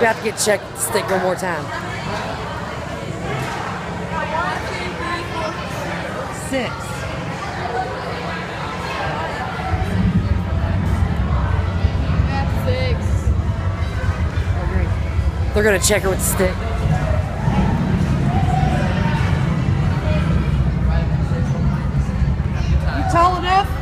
We have to get checked stick one more time. Six. six. They're gonna check her with the stick. You tall enough?